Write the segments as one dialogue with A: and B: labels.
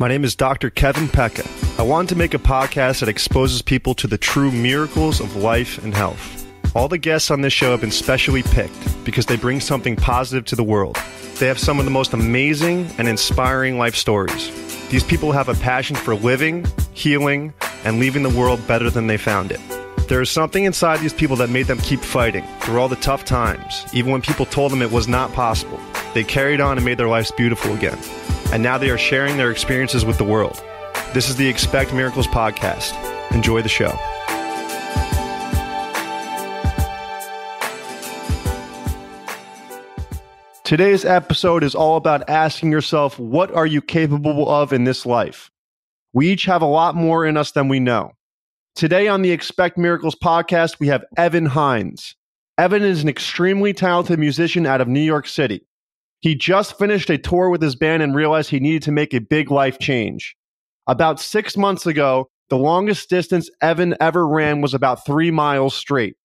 A: My name is Dr. Kevin Pecca. I wanted to make a podcast that exposes people to the true miracles of life and health. All the guests on this show have been specially picked because they bring something positive to the world. They have some of the most amazing and inspiring life stories. These people have a passion for living, healing, and leaving the world better than they found it. There is something inside these people that made them keep fighting through all the tough times, even when people told them it was not possible. They carried on and made their lives beautiful again. And now they are sharing their experiences with the world. This is the Expect Miracles podcast. Enjoy the show. Today's episode is all about asking yourself, what are you capable of in this life? We each have a lot more in us than we know. Today on the Expect Miracles podcast, we have Evan Heinz. Evan is an extremely talented musician out of New York City. He just finished a tour with his band and realized he needed to make a big life change. About six months ago, the longest distance Evan ever ran was about three miles straight.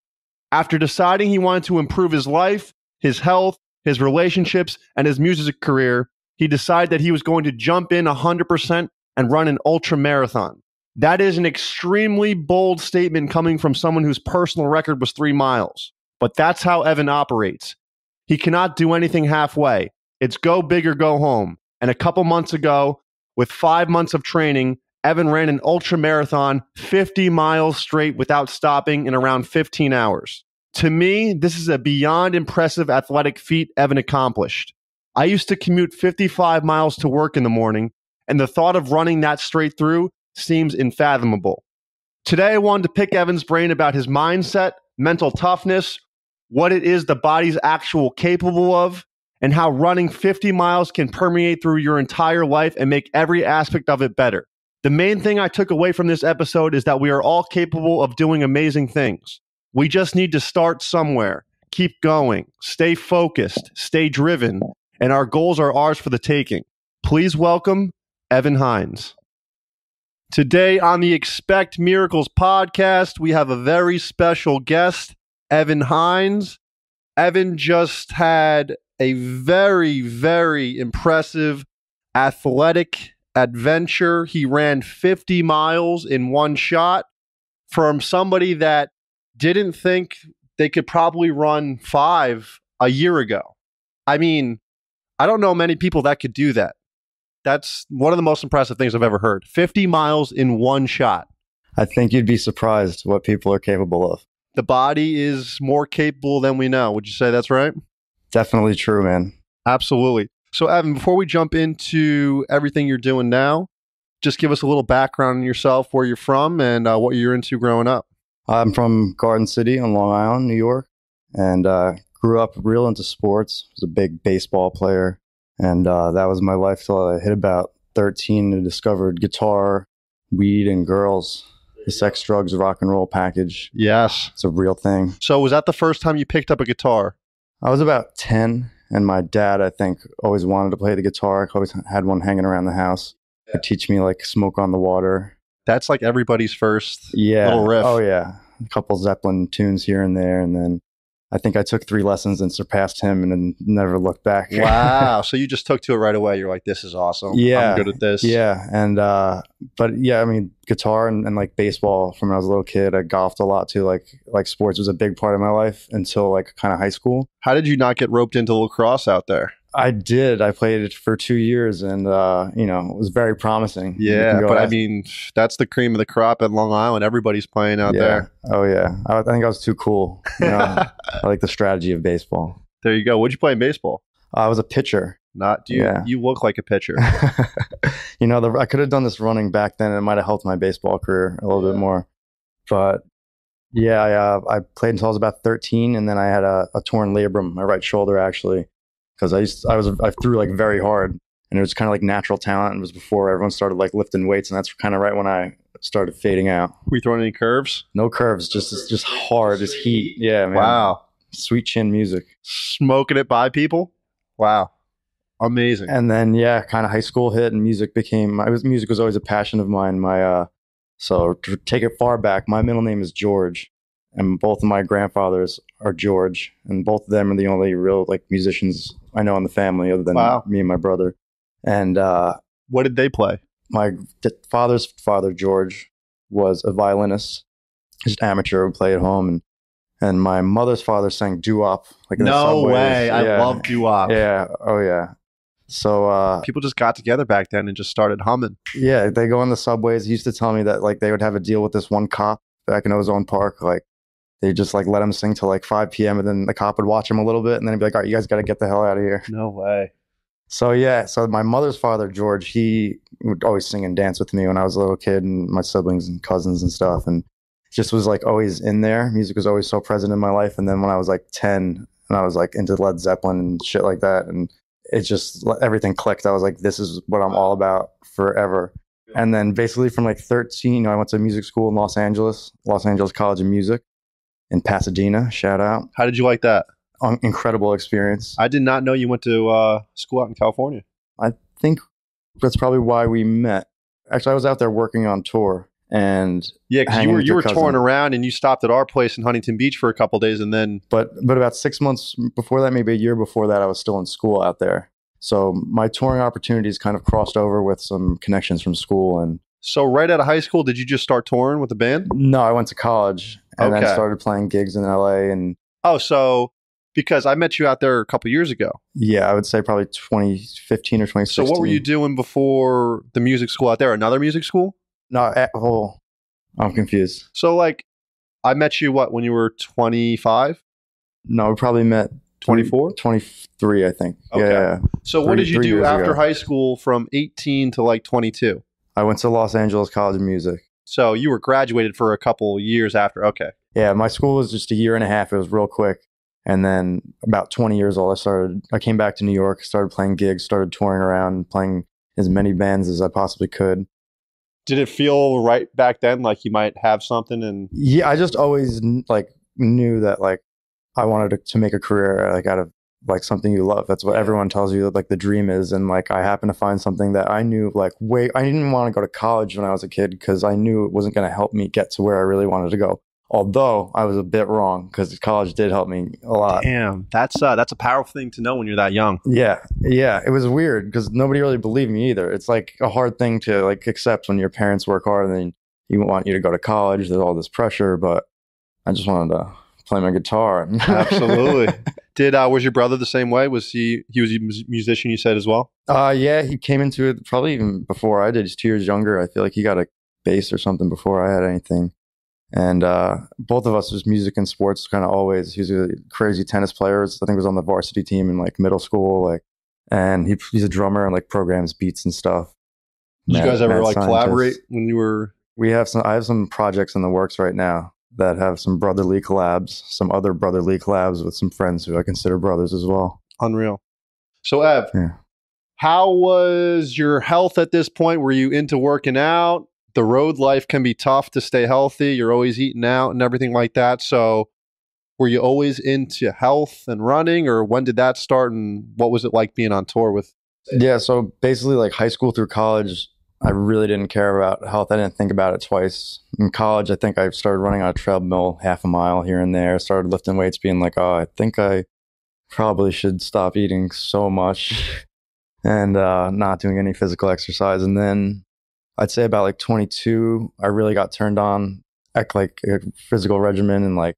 A: After deciding he wanted to improve his life, his health, his relationships, and his music career, he decided that he was going to jump in 100% and run an ultra marathon. That is an extremely bold statement coming from someone whose personal record was three miles. But that's how Evan operates. He cannot do anything halfway. It's go big or go home. And a couple months ago, with five months of training, Evan ran an ultra marathon 50 miles straight without stopping in around 15 hours. To me, this is a beyond impressive athletic feat Evan accomplished. I used to commute 55 miles to work in the morning, and the thought of running that straight through seems unfathomable. Today, I wanted to pick Evan's brain about his mindset, mental toughness, what it is the body's actual capable of, and how running 50 miles can permeate through your entire life and make every aspect of it better. The main thing I took away from this episode is that we are all capable of doing amazing things. We just need to start somewhere, keep going, stay focused, stay driven, and our goals are ours for the taking. Please welcome Evan Heinz. Today on the Expect Miracles podcast, we have a very special guest, Evan Heinz. Evan just had a very, very impressive athletic adventure. He ran 50 miles in one shot from somebody that didn't think they could probably run five a year ago. I mean, I don't know many people that could do that. That's one of the most impressive things I've ever heard. 50 miles in one shot.
B: I think you'd be surprised what people are capable of.
A: The body is more capable than we know. Would you say that's right?
B: Definitely true, man.
A: Absolutely. So, Evan, before we jump into everything you're doing now, just give us a little background on yourself, where you're from, and uh, what you're into growing up.
B: I'm from Garden City on Long Island, New York, and uh, grew up real into sports. Was a big baseball player, and uh, that was my life till I hit about 13 and discovered guitar, weed, and girls. The sex, drugs, rock and roll package.
A: Yes.
B: It's a real thing.
A: So, was that the first time you picked up a guitar?
B: I was about 10, and my dad, I think, always wanted to play the guitar. I always had one hanging around the house. He'd teach me like Smoke on the Water.
A: That's like everybody's first
B: Yeah.
A: little riff.
B: Oh, yeah. A couple Zeppelin tunes here and there. And then I think I took three lessons and surpassed him and then never looked back.
A: Wow. so you just took to it right away. You're like, this is awesome.
B: Yeah.
A: I'm good at this.
B: Yeah, and uh, but yeah, I mean, guitar and, and like baseball from when I was a little kid. I golfed a lot too. Like like sports was a big part of my life until like kind of high school.
A: How did you not get roped into lacrosse out there?
B: I did. I played it for two years, and uh, you know, it was very promising.
A: Yeah. But I mean, that's the cream of the crop at Long Island. Everybody's playing out
B: yeah.
A: there.
B: Oh yeah, I, I think I was too cool. You know, I like the strategy of baseball.
A: there you go. What'd you play in baseball?
B: I was a pitcher.
A: Not do you
B: Yeah.
A: you look like a pitcher.
B: you know, the, I could have done this running back then. and It might have helped my baseball career a little
A: Yeah.
B: bit more. But yeah, I, uh, I played until I was about 13, and then I had a, a torn labrum, my right shoulder actually, because I used I was I threw like very hard, and it was kind of like natural talent. It was before everyone started like lifting weights, and that's kind of right when I started fading out.
A: Were you throwing any curves?
B: No curves, just it's just hard, just heat. Yeah, man.
A: Wow.
B: Sweet chin music.
A: Smoking it by people? Wow. Amazing.
B: and then yeah kind of high school hit and music became I was music was always a passion of mine my uh so to take it far back my middle name is george and both of my grandfathers are george and both of them are the only real like musicians i know in the family other than
A: Wow.
B: me and my brother and uh
A: what did they play?
B: my father's father, George, was a violinist, just amateur, would play at home, and and my mother's father sang doo wop. Like in
A: No way. I love doo wop.
B: Yeah. Oh yeah. So uh,
A: People just got together back then and just started humming.
B: yeah, they go on the subways. He used to tell me that like they would have a deal with this one cop back in Ozone Park. Like they just like let him sing till like 5 p.m. and then the cop would watch him a little bit and then he'd be like, "All right, you guys got to get the hell out of here."
A: No way.
B: So yeah, so my mother's father, George, he would always sing and dance with me when I was a little kid, and my siblings and cousins and stuff, and just was like always in there. Music was always so present in my life. And then when I was like ten, and I was like into Led Zeppelin and shit like that, and it just everything clicked. I was like, this is what I'm all about forever. And then basically from like 13, you know, I went to music school in Los Angeles, Los Angeles College of Music in Pasadena. Shout out,
A: How did you like that?
B: Un- incredible experience.
A: I did not know you went to uh, school out in California.
B: I think that's probably why we met. Actually, I was out there working on tour, and
A: Yeah, because you were you were
B: cousin.
A: touring around and you stopped at our place in Huntington Beach for a couple days, and then
B: but but about six months before that, maybe a year before that, I was still in school out there. So my touring opportunities kind of crossed over with some connections from school, and
A: so right out of high school, did you just start touring with the band?
B: no, I went to college and then started playing gigs in LA, and
A: Oh, so because I met you out there a couple years ago.
B: yeah, I would say probably 2015 or 2016.
A: So
B: 2016.
A: what were you doing before the music school out there? Another music school?
B: No, eh, at, oh, I'm confused.
A: So like, I met you what when you were 25,
B: No, we probably met
A: 24?
B: 23, I think.
A: Okay.
B: Yeah, yeah.
A: So what did you do after
B: ago.
A: high school from 18 to like 22?
B: I went to Los Angeles College of Music.
A: So you were graduated for a couple years after. Okay.
B: Yeah, my school was just a year and a half. It was real quick. And then about 20 years old, I started, I came back to New York, started playing gigs, started touring around, playing as many bands as I possibly could.
A: Did it feel right back then like you might have something and
B: Yeah, I just always like knew that like I wanted to, to make a career like out of like something you love. That's what everyone tells you that like the dream is. And like I happened to find something that I knew like wait, I didn't want to go to college when I was a kid because I knew it wasn't going to help me get to where I really wanted to go. Although I was a bit wrong because college did help me a lot.
A: damn, that's uh that's a powerful thing to know when you're that young.
B: Yeah, yeah, it was weird because nobody really believed me either. It's like a hard thing to like accept when your parents work hard and then you want you to go to college. There's all this pressure, but I just wanted to play my guitar.
A: Absolutely. Did uh was your brother the same way? Was he he was a musician you said as well?
B: uh, yeah, he came into it probably even before I did. He's two years younger. I feel like he got a bass or something before I had anything. And uh, both of us was music and sports kind of always. He was a crazy tennis player. I think he was on the varsity team in like middle school. Like, and he, he's a drummer and like programs beats and stuff.
A: Did you guys ever like
B: scientist.
A: collaborate when you were
B: We have some. I have some projects in the works right now that have some brotherly collabs, some other brotherly collabs with some friends who I consider brothers as well.
A: unreal? So Ev,
B: Yeah.
A: how was your health at this point? Were you into working out? The road life can be tough to stay healthy. You're always eating out and everything like that. So were you always into health and running or when did that start and what was it like being on tour with
B: Yeah. So basically, like high school through college, I really didn't care about health. I didn't think about it twice. In college, I think I started running on a treadmill half a mile here and there. Started lifting weights, being like, oh, I think I probably should stop eating so much and uh, not doing any physical exercise. And then I'd say about like 22, I really got turned on at like a physical regimen and like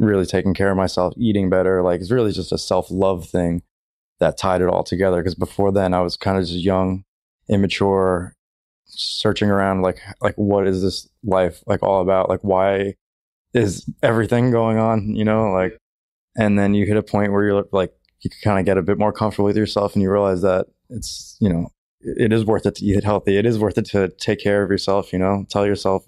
B: really taking care of myself, eating better. Like it's really just a self love thing that tied it all together. Because before then, I was kind of just young, immature, searching around like like what is this life like all about? Like why is everything going on? You know, like and then you hit a point where you're like you kind of get a bit more comfortable with yourself and you realize that it's you know it is worth it to eat healthy. It is worth it to take care of yourself. You know, tell yourself,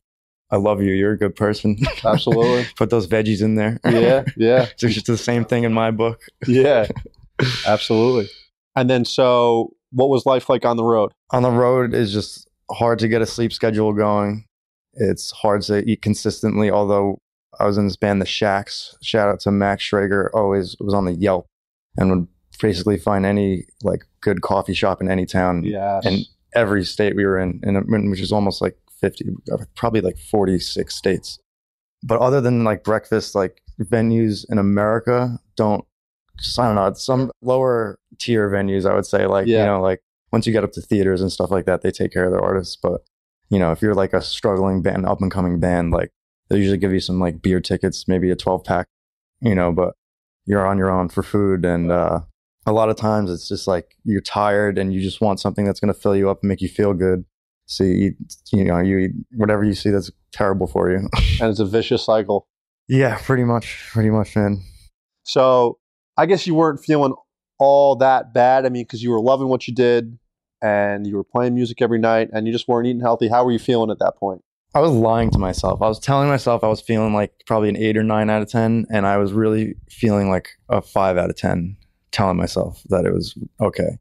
B: "I love you. You're a good person."
A: Absolutely.
B: Put those veggies in there.
A: yeah yeah
B: it's just the same thing in my book.
A: yeah absolutely and then so what was life like on the road
B: On the road is just hard to get a sleep schedule going. It's hard to eat consistently. Although I was in this band, The Shacks. Shout out to Max Shrager. Always was on the Yelp and would basically find any like good coffee shop in any town.
A: yes
B: And every state we were in, and which is almost like 50, probably like 46 states. But other than like breakfast, like venues in America don't, just, I don't know, some lower tier venues, I would say, like,
A: Yeah.
B: you know, like once you get up to theaters and stuff like that, they take care of their artists. But you know, if you're like a struggling band, up and coming band, like they usually give you some like beer tickets, maybe a 12 pack, you know, but you're on your own for food. And uh, a lot of times it's just like you're tired and you just want something that's going to fill you up and make you feel good. So you eat, you know, you eat whatever you see that's terrible for you.
A: and it's a vicious cycle.
B: Yeah, pretty much, pretty much, man.
A: So I guess you weren't feeling all that bad. I mean, because you were loving what you did and you were playing music every night and you just weren't eating healthy. How were you feeling at that point?
B: I was lying to myself. I was telling myself I was feeling like probably an eight or nine out of 10, and I was really feeling like a five out of 10, telling myself that it was okay.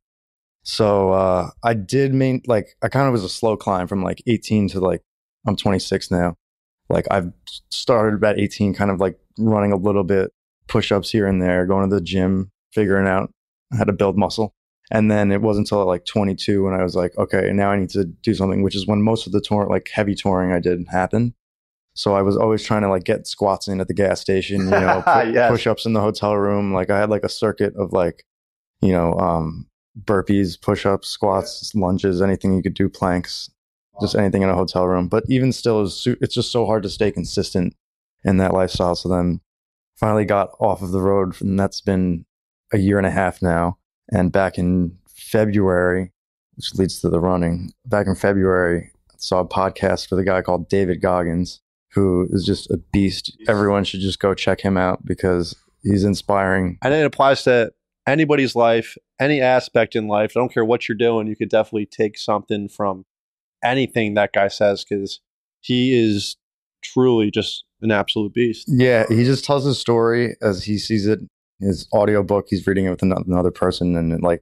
B: So uh, I did mean like I kind of was a slow climb from like 18 to like I'm 26 now. Like I've started about 18, kind of like running a little bit, push ups here and there, going to the gym, figuring out how to build muscle. And then it wasn't until like 22 when I was like, okay, now I need to do something, which is when most of the tour, like heavy touring I did happened. So I was always trying to like get squats in at the gas station, you know, pu-
A: Yes.
B: push ups in the hotel room. Like I had like a circuit of like, you know, um, burpees, push ups, squats, lunges, anything you could do, planks, just anything in a hotel room. But even still, it's just so hard to stay consistent in that lifestyle. So then finally got off of the road, and that's been a year and a half now. And back in February, which leads to the running, back in February, I saw a podcast with a guy called David Goggins, who is just a beast. Everyone should just go check him out because he's inspiring.
A: And it applies to anybody's life, any aspect in life. I don't care what you're doing. You could definitely take something from anything that guy says because he is truly just an absolute beast.
B: Yeah, he just tells his story as he sees it. His audiobook, he's reading it with another person, and it, like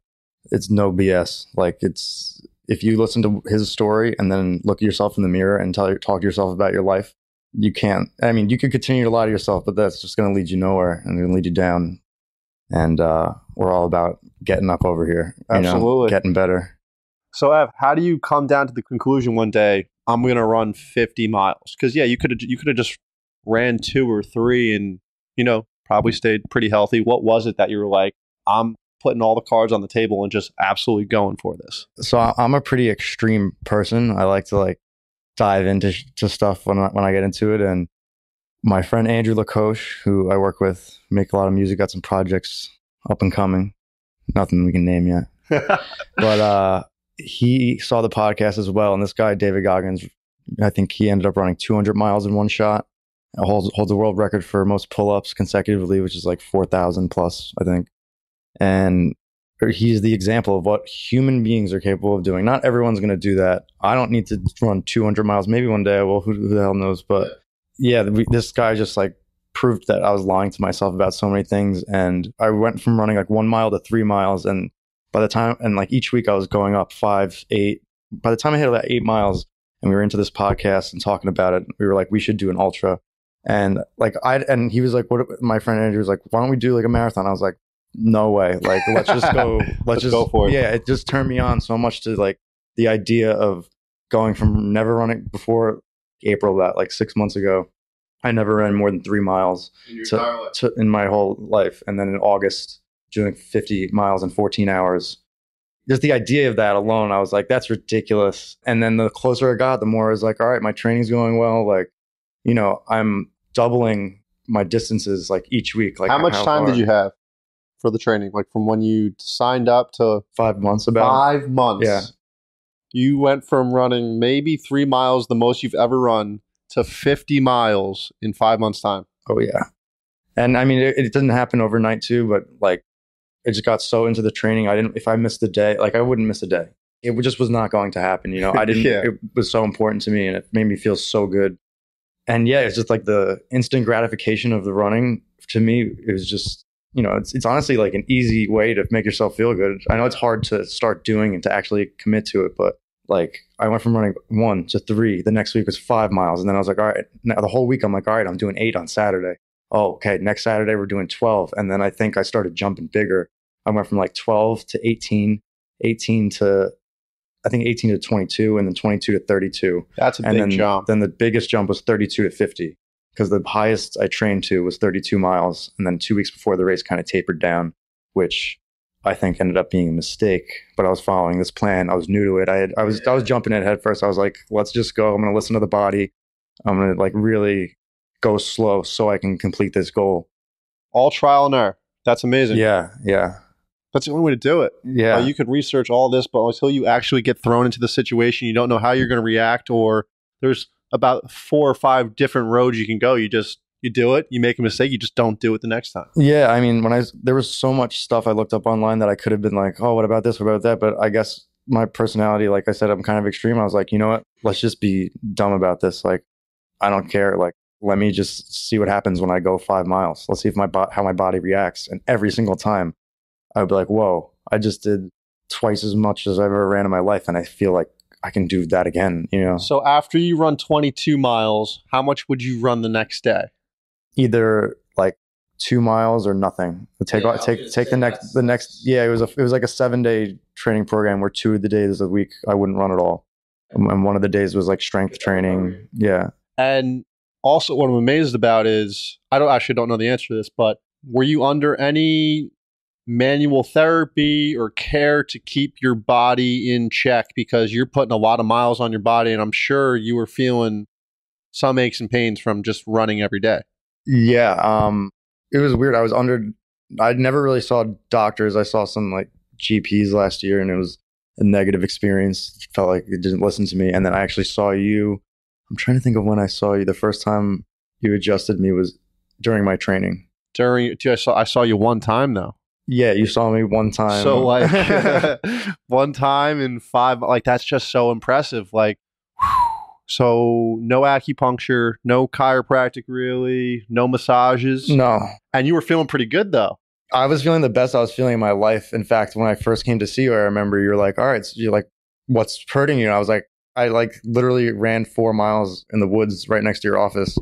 B: it's no BS. Like it's if you listen to his story and then look at yourself in the mirror and tell talk to yourself about your life, you can't. I mean, you could continue to lie to yourself, but that's just going to lead you nowhere and going to lead you down. And uh, we're all about getting up over here, you know,
A: Absolutely.
B: getting better.
A: So, Ev, how do you come down to the conclusion one day? I'm going to run 50 miles because yeah, you could have you could have just ran two or three and you know probably stayed pretty healthy. What was it that you were like? I'm putting all the cards on the table and just absolutely going for this.
B: so I'm a pretty extreme person. I like to like dive into to stuff when I, when I get into it. And my friend Andrew Lacoche, who I work with, make a lot of music, got some projects up and coming. Nothing we can name yet, but uh, he saw the podcast as well. And this guy David Goggins, I think he ended up running 200 miles in one shot. Holds holds the world record for most pull ups consecutively, which is like 4,000 plus, I think. And he's the example of what human beings are capable of doing. Not everyone's going to do that. I don't need to run 200 miles. Maybe one day I will. Who, who the hell knows? But yeah, we, this guy just like proved that I was lying to myself about so many things. And I went from running like one mile to three miles. And by the time, and like each week I was going up five, eight. By the time I hit about eight miles and we were into this podcast and talking about it, we were like, we should do an ultra. And like I, and he was like, what, my friend Andrew was like, why don't we do like a marathon? I was like, no way. Like, let's just go. Let's,
A: Let's
B: just
A: go for it.
B: Yeah, it just turned me on so much to like the idea of going from never running before April that like six months ago. I never ran more than three miles to, to, in my whole life, and then in August doing 50 miles in 14 hours. Just the idea of that alone, I was like, that's ridiculous. And then the closer I got, the more I was like, all right, my training's going well. Like, you know, I'm doubling my distances like each week. Like,
A: how much time
B: far?
A: did you have for the training? Like from when you signed up to
B: Five months about.
A: five months.
B: Yeah.
A: You went from running maybe three miles, the most you've ever run, to 50 miles in five months' time.
B: Oh yeah, and I mean it, it didn't happen overnight too, but like I just got so into the training. I didn't. If I missed a day, like I wouldn't miss a day. It just was not going to happen. You know, I didn't.
A: Yeah.
B: It was so important to me, and it made me feel so good. And yeah, it's just like the instant gratification of the running. To me, it was just you know, it's it's honestly like an easy way to make yourself feel good. I know it's hard to start doing and to actually commit to it, but like I went from running one to three. The next week was five miles, and then I was like, all right. Now the whole week I'm like, all right, I'm doing eight on Saturday. Oh, okay. Next Saturday we're doing twelve, and then I think I started jumping bigger. I went from like twelve to 18, 18 to I think eighteen to twenty two, and then twenty two to thirty two,
A: That's a
B: and
A: big
B: then
A: jump.
B: then the biggest jump was thirty two to fifty because the highest I trained to was thirty two miles, and then two weeks before the race kind of tapered down, which I think ended up being a mistake. But I was following this plan. I was new to it. I had, I was I was jumping it head first. I was like, let's just go. I'm gonna listen to the body. I'm gonna like really go slow so I can complete this goal.
A: All trial and error. That's amazing.
B: Yeah, yeah,
A: That's the only way to do it.
B: yeah.
A: Uh, you could research all this, but until you actually get thrown into the situation, you don't know how you're going to react. Or there's about four or five different roads you can go. You just you do it. You make a mistake. You just don't do it the next time.
B: Yeah, I mean, when I there was so much stuff I looked up online that I could have been like, oh, what about this? What about that? But I guess my personality, like I said, I'm kind of extreme. I was like, you know what? Let's just be dumb about this. Like, I don't care. Like, let me just see what happens when I go five miles. Let's see if my bo- how my body reacts. And every single time, I would be like, whoa, I just did twice as much as I've ever ran in my life, and I feel like I can do that again. You know,
A: So after you run 22 miles, how much would you run the next day?
B: either like two miles or nothing. Take
C: Yeah, I was
B: take
C: gonna
B: take the next the next yeah. It was a it was like a seven day training program where two of the days of the week I wouldn't run at all, and and one of the days was like strength training. Yeah,
A: And also, what I'm amazed about is I don't actually don't know the answer to this, but were you under any manual therapy or care to keep your body in check because you're putting a lot of miles on your body, and I'm sure you were feeling some aches and pains from just running every day.
B: yeah. Um, it was weird. I was under. I never really saw doctors. I saw some like GPs last year, and it was a negative experience. It felt like it didn't listen to me, and then I actually saw you. I'm trying to think of when I saw you. The first time you adjusted me was during my training.
A: During, I saw I saw you one time though.
B: Yeah, you saw me one time.
A: So like one time in five, like that's just so impressive. Like, so no acupuncture, no chiropractic, really, no massages,
B: no,
A: and you were feeling pretty good though.
B: I was feeling the best I was feeling in my life. In fact, when I first came to see you, I remember you were like, "All right," so you're like, "What's hurting you?" And I was like, "I like literally ran four miles in the woods right next to your office."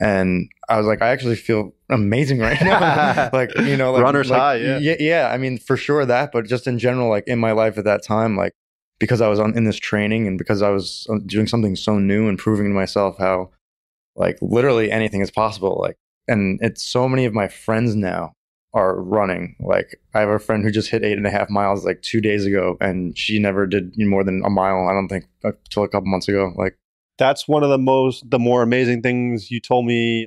B: And I was like, I actually feel amazing right now. like, you know, like,
A: Runner's
B: like,
A: high, yeah.
B: yeah. Yeah. I mean, for sure that, but just in general, like in my life at that time, like because I was on in this training and because I was uh, doing something so new and proving to myself how like literally anything is possible. Like, and it's so many of my friends now are running. Like, I have a friend who just hit eight and a half miles like two days ago, and she never did more than a mile. I don't think until a couple months ago. Like,
A: That's one of the most, the more amazing things you told me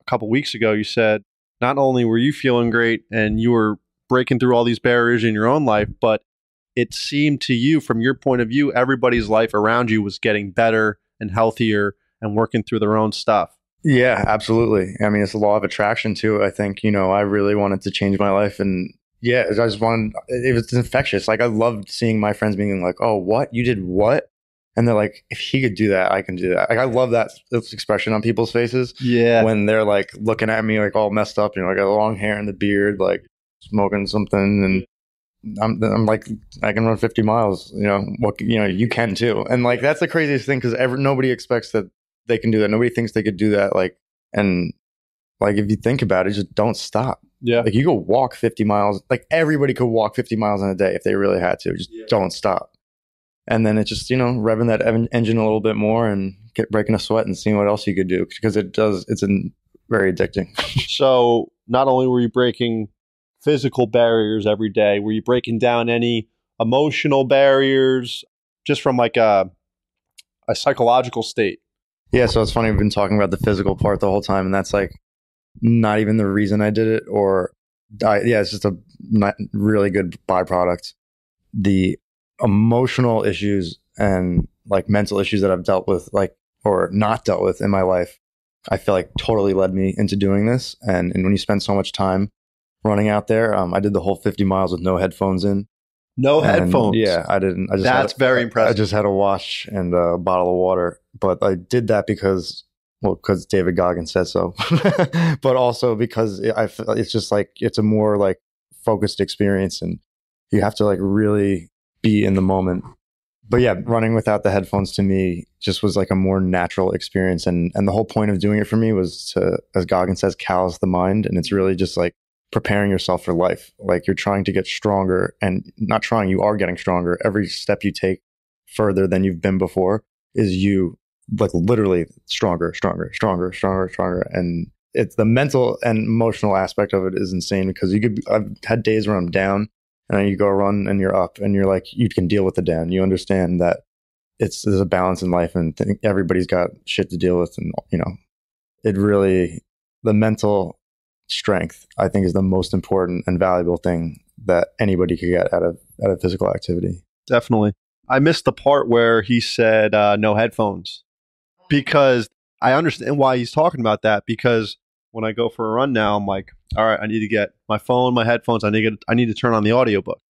A: a couple weeks ago. You said not only were you feeling great and you were breaking through all these barriers in your own life, but it seemed to you, from your point of view, everybody's life around you was getting better and healthier and working through their own stuff.
B: Yeah, absolutely. I mean, it's the law of attraction too. I think you know, I really wanted to change my life, and yeah, I just wanted. It was infectious. Like I loved seeing my friends being like, "Oh, what you did? What?" And they're like, "If he could do that, I can do that." Like I love that expression on people's faces
A: Yeah.
B: when they're like looking at me like all messed up. You know, I got long hair and the beard, like smoking something, and I'm I'm like I can run 50 miles. You know what? You know you can too, and like that's the craziest thing because ever nobody expects that they can do that. Nobody thinks they could do that. Like and like if you think about it, just don't stop.
A: yeah.
B: Like you go walk 50 miles. Like everybody could walk 50 miles in a day if they really had to. Just
C: Yeah.
B: don't stop. And then it's just you know revving that en- engine a little bit more and get breaking a sweat and seeing what else you could do because it does. It's an, very addicting.
A: So not only were you breaking physical barriers every day, were you breaking down any emotional barriers just from like a, a psychological state?
B: Yeah, so it's funny. We've been talking about the physical part the whole time, and that's like not even the reason I did it. Or, I, yeah, it's just a not really good byproduct. The emotional issues and like mental issues that I've dealt with, like or not dealt with in my life, I feel like totally led me into doing this. And and when you spend so much time running out there, um, I did the whole 50 miles with no headphones in.
A: No headphones.
B: Yeah, I didn't. I just
A: That's
B: had,
A: very impressive.
B: I just had a watch and a bottle of water, but I did that because, well, because David Goggins said so, but also because I, it's just like it's a more like focused experience, and you have to like really be in the moment. But yeah, running without the headphones to me just was like a more natural experience, and and the whole point of doing it for me was to, as Goggins says, callous the mind, and it's really just like preparing yourself for life. Like you're trying to get stronger and not trying, you are getting stronger. Every step you take further than you've been before is you like literally stronger, stronger, stronger, stronger, stronger. And it's the mental and emotional aspect of it is insane because you could, I've had days where I'm down and then you go run and you're up and you're like you can deal with the down. You understand that it's there's a balance in life and th- everybody's got shit to deal with and you know it really the mental strength I think is the most important and valuable thing that anybody could get out of out of physical activity.
A: Definitely. I missed the part where he said uh, no headphones because I understand why he's talking about that because when I go for a run now, I'm like, all right, I need to get my phone, my headphones. I need to get, I need to turn on the audiobook.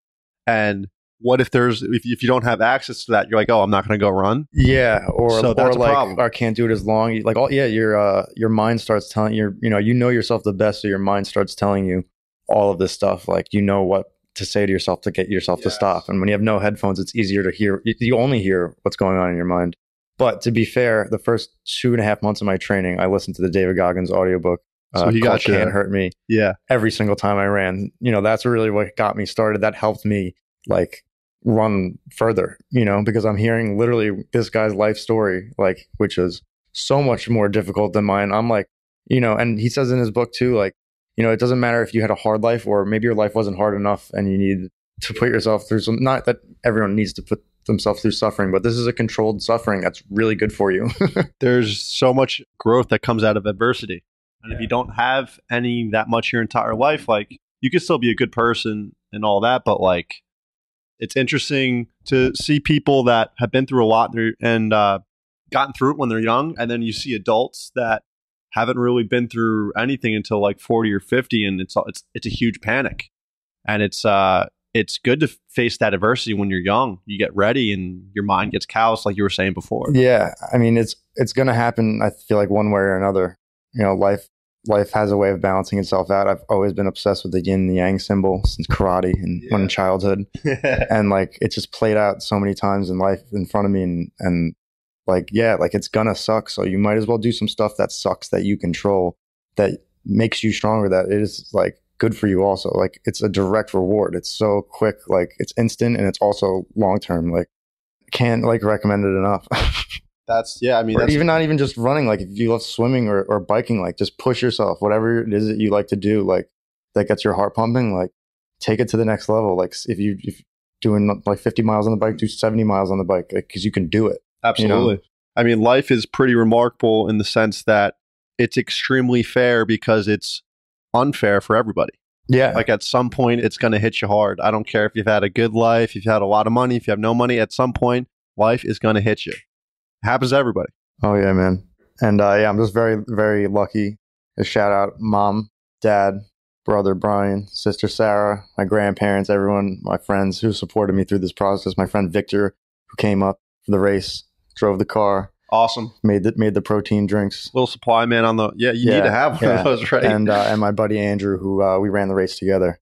A: And what if there's if, if you don't have access to that, you're like, oh, I'm not going to go run.
B: Yeah, or
A: So
B: or
A: that's
B: like. I can't do it as long. Like all, yeah, your uh your mind starts telling you you know you know yourself the best, so your mind starts telling you all of this stuff. Like you know what to say to yourself to get yourself to stop. And when you have no headphones, it's easier to hear. You, you only hear what's going on in your mind. But to be fair, the first two and a half months of my training, I listened to the David Goggins audiobook.
A: So
B: uh,
A: he got you
B: Can't. Hurt Me
A: Yeah,
B: every single time I ran. You know, that's really what got me started. That helped me like run further, you know, because I'm hearing literally this guy's life story, like, which is so much more difficult than mine. I'm like, you know, and he says in his book too, like, you know, it doesn't matter if you had a hard life or maybe your life wasn't hard enough and you need to put yourself through some, not that everyone needs to put themselves through suffering, but this is a controlled suffering that's really good for you.
A: there's so much growth that comes out of adversity. And if you don't have any that much your entire life, like you could still be a good person and all that, but like it's interesting to see people that have been through a lot and uh, gotten through it when they're young, and then you see adults that haven't really been through anything until like 40 or 50 and it's it's it's a huge panic. And it's uh it's good to face that adversity when you're young. You get ready and your mind gets calloused like you were saying before.
B: Yeah, I mean it's it's going to happen. I feel like one way or another. You know, life life has a way of balancing itself out. I've always been obsessed with the yin and yang symbol since karate and when in childhood, and like it just played out so many times in life in front of me, and and like yeah, like it's gonna suck. So you might as well do some stuff that sucks that you control that makes you stronger. that it is like good for you. Also, like it's a direct reward. It's so quick, like it's instant, and it's also long term. Like can't like recommend it enough.
A: That's yeah. I mean,
B: or even not even just running like if you love swimming or, or biking like just push yourself whatever it is that you like to do like that gets your heart pumping like take it to the next level like if you if doing like 50 miles on the bike do 70 miles on the bike because you can do it
A: absolutely. I mean, life is pretty remarkable in the sense that it's extremely fair because it's unfair for everybody.
B: yeah
A: Like at some point, it's going to hit you hard. I don't care if you've had a good life, if you've had a lot of money, if you have no money. At some point, life is going to hit you. Happens to everybody.
B: oh yeah man and uh yeah i'm just very very lucky a shout out mom dad brother brian sister sarah my grandparents everyone my friends who supported me through this process my friend victor who came up for the race drove the car
A: Awesome.
B: made the made the protein drinks
A: Little supply man on the yeah. You
B: Yeah,
A: need to have one
B: yeah.
A: of those, right?
B: and uh, and my buddy Andrew, who uh, we ran the race together.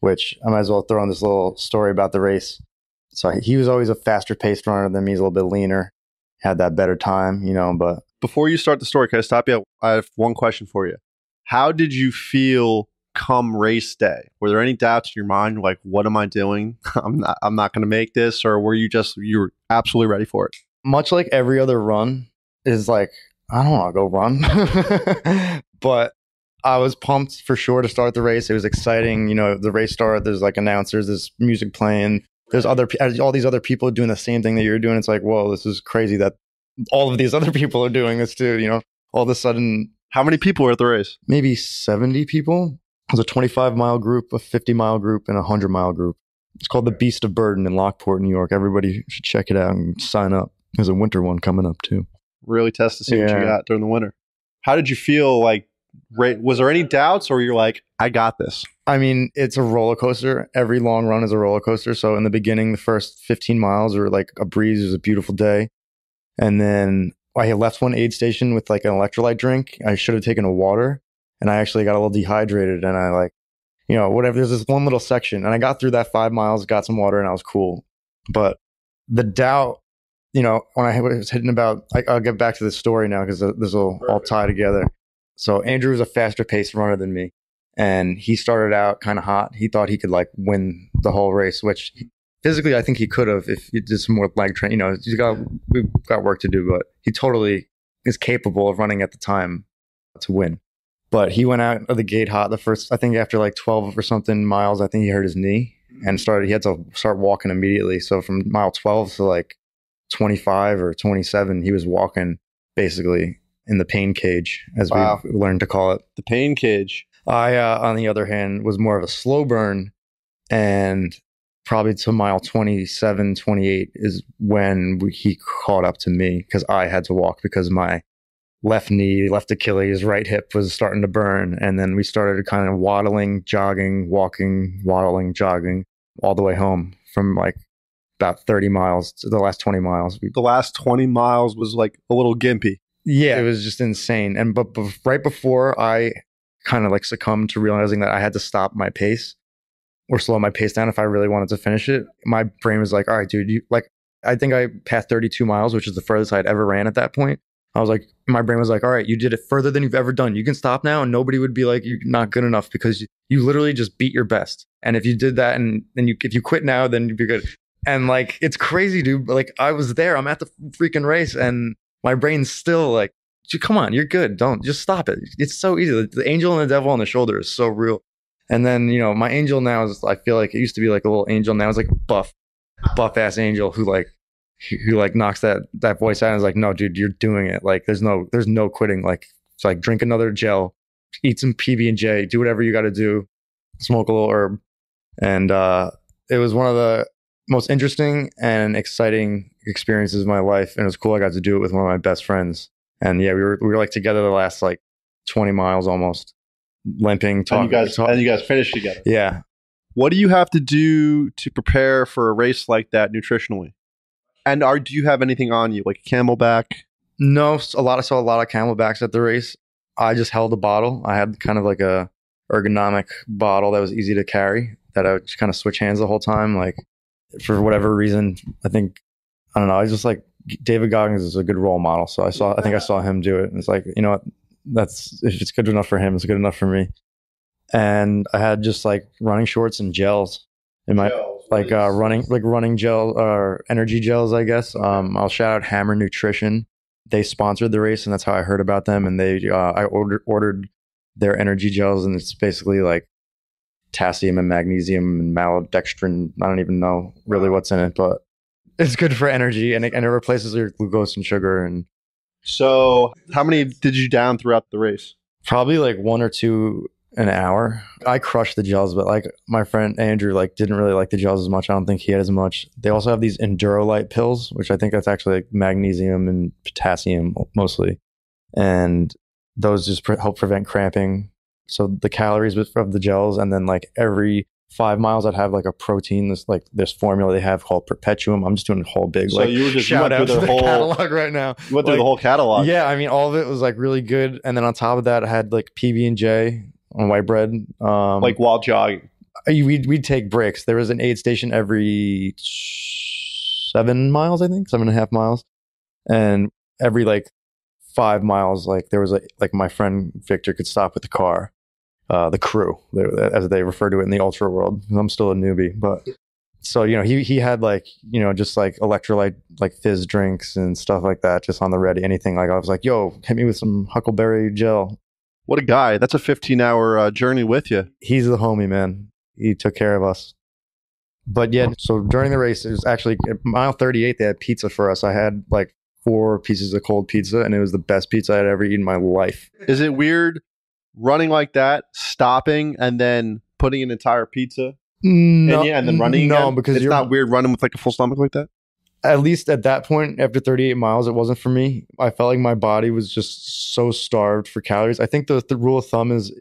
B: Which I might as well throw in this little story about the race. So he was always a faster paced runner than me. He's a little bit leaner, had that better time, you know. But
A: Before you start the story, can I stop you? I have one question for you. How did you feel come race day? Were there any doubts in your mind, like, what am I doing? I'm not. I'm not going to make this, or were you just you were absolutely ready for it?
B: much like every other run, is like I don't want to go run, but I was pumped for sure to start the race. It was exciting, you know. The race started. There's like announcers. There's music playing. There's other all these other people doing the same thing that you're doing. It's like, whoa, this is crazy that all of these other people are doing this too. You know, all of a sudden,
A: How many people were at the race?
B: maybe 70 people. It was a 25 mile group, a 50 mile group, and a 100 mile group. It's called the Beast of Burden in Lockport, New York. Everybody should check it out and sign up. There's a winter one coming up too.
A: Really test to see what you got during the winter. How did you feel? Like, was there any doubts, or you're like, I got this?
B: I mean, it's a roller coaster. Every long run is a roller coaster. So in the beginning, the first 15 miles were like a breeze. It was a beautiful day. And then I left one aid station with like an electrolyte drink. I should have taken a water and I actually got a little dehydrated and I like, you know, whatever. There's this one little section and I got through that five miles, got some water and I was cool. But the doubt, you know, when I was hitting about, I, I'll get back to the story now because uh, this will all tie together. So Andrew was a faster paced runner than me and he started out kind of hot. He thought he could like win the whole race, which physically I think he could have if he did some more leg training. You know, he's got we've got work to do, but he totally is capable of running at the time to win. But he went out of the gate hot the first. I think after like twelve or something miles, I think he hurt his knee and started. He had to start walking immediately. So from mile twelve to like twenty five or twenty seven, he was walking basically in the pain cage, as
A: Wow.
B: we've learned to call it.
A: The pain cage.
B: I, uh, on the other hand, was more of a slow burn, and probably to mile 27, 28 is when we, he caught up to me because I had to walk because my left knee, left Achilles, right hip was starting to burn. And then we started kind of waddling, jogging, walking, waddling, jogging all the way home from like about 30 miles to the last 20 miles.
A: The last 20 miles was like a little gimpy.
B: yeah, it was just insane. And but, but right before I kind of like succumbed to realizing that I had to stop my pace or slow my pace down if I really wanted to finish it, my brain was like, "All right, dude, you like." I think I passed 32 miles, which is the furthest I'd ever ran at that point. I was like, my brain was like, "All right, you did it further than you've ever done. You can stop now, and nobody would be like, you're not good enough because you, you literally just beat your best. And if you did that, and then you if you quit now, then you'd be good." And like, it's crazy, dude. Like, I was there. I'm at the freaking race, and my brain's still like, "Dude, come on, you're good. Don't just stop it. It's so easy. The, the angel and the devil on the shoulder is so real. And then, you know, my angel now is, I feel like it used to be like a little angel. Now it's like a buff, buff ass angel who like, who, like knocks that, that voice out and is like, no, dude, you're doing it. Like, there's no, there's no quitting. Like, it's like drink another gel, eat some PB and J, do whatever you got to do, smoke a little herb. And, uh, it was one of the most interesting and exciting experiences of my life. And it was cool. I got to do it with one of my best friends. And yeah, we were, we were like together the last like 20 miles almost limping, talking.
A: and you guys
B: talk-
A: and you guys finished together.
B: yeah.
A: What do you have to do to prepare for a race like that nutritionally? And are do you have anything on you like a CamelBak?
B: No, a lot. I saw a lot of CamelBaks at the race. I just held a bottle. I had kind of like a ergonomic bottle that was easy to carry. That I would just kind of switch hands the whole time. Like for whatever reason, I think I don't know. I was just like David Goggins is a good role model. So I saw. I think I saw him do it. And it's like you know what? That's if it's good enough for him, it's good enough for me. And I had just like running shorts and gels in my like uh, running like running gel or energy gels, I guess. Um, I'll shout out Hammer Nutrition. They sponsored the race, and that's how I heard about them. And they, uh, I ordered ordered their energy gels, and it's basically like potassium and magnesium and maltodextrin. I don't even know really what's in it, but it's good for energy, and it, and it replaces your glucose and sugar, and
A: So, how many did you down throughout the race?
B: probably like one or two an hour. I crushed the gels, but like my friend Andrew like didn't really like the gels as much. I don't think he had as much. They also have these Endurolyte pills, which I think that's actually like magnesium and potassium mostly, and those just pre- help prevent cramping. So the calories with- of the gels, and then like every five miles, I'd have like a protein. This like this formula they have called Perpetuum. I'm just doing a whole big
A: So
B: like
A: you were just you
B: shout out
A: through
B: to
A: the whole
B: catalog right now.
A: you went through
B: like-
A: the whole catalog.
B: Yeah, I mean, all of it was like really good, and then on top of that, I had like PB and J on white bread. Um,
A: like while jogging.
B: we'd we'd take breaks. There was an aid station every seven miles, I think, seven and a half miles, and every like five miles, like there was a like my friend Victor could stop with the car, uh, the crew, as they refer to it in the ultra world. I'm still a newbie, but so you know he he had like you know just like electrolyte like fizz drinks and stuff like that just on the ready. Anything like I was like, yo, hit me with some Huckleberry gel.
A: What a guy! That's a 15 hour uh, journey with you.
B: he's the homie, man. He took care of us. But yeah, so during the race, it was actually at mile 38, they had pizza for us. I had like four pieces of cold pizza, and it was the best pizza I'd ever eaten in my life.
A: Is it weird running like that, stopping, and then putting an entire pizza?
B: No,
A: and yeah, and then running.
B: No,
A: again?
B: because
A: it's
B: you're
A: not weird running with like a full stomach like that.
B: at least at that point, after 38 miles, it wasn't for me. I felt like my body was just so starved for calories. I think the, the rule of thumb is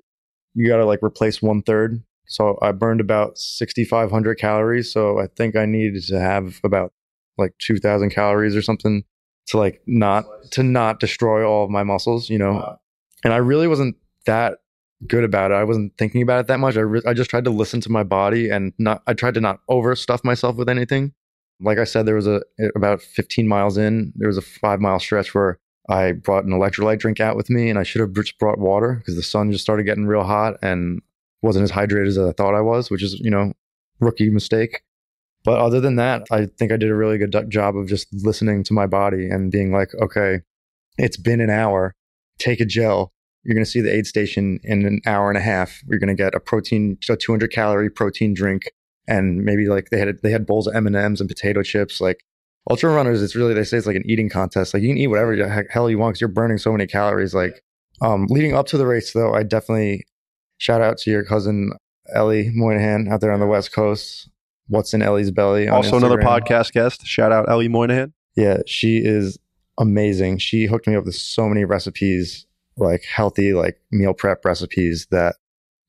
B: you got to like replace one third. So I burned about 6,500 calories. So I think I needed to have about like 2,000 calories or something to like not to not destroy all of my muscles, you know. And I really wasn't that good about it. I wasn't thinking about it that much. I re- I just tried to listen to my body and not. I tried to not overstuff myself with anything like I said, there was a about 15 miles in, there was a five mile stretch where I brought an electrolyte drink out with me, and I should have just brought water because the sun just started getting real hot and wasn't as hydrated as I thought I was, which is you know rookie mistake. But other than that, I think I did a really good job of just listening to my body and being like, okay, it's been an hour. Take a gel. You're going to see the aid station in an hour and a half. You're going to get a protein, a 200 calorie protein drink and maybe like they had they had bowls of M and M's and potato chips. Like ultra runners, it's really they say it's like an eating contest. Like you can eat whatever the hell you want because you're burning so many calories. Like um, leading up to the race, though, I definitely shout out to your cousin Ellie Moynihan out there on the West Coast. What's in Ellie's belly?
A: Also, another podcast guest. Shout out Ellie Moynihan.
B: Yeah, she is amazing. She hooked me up with so many recipes, like healthy, like meal prep recipes that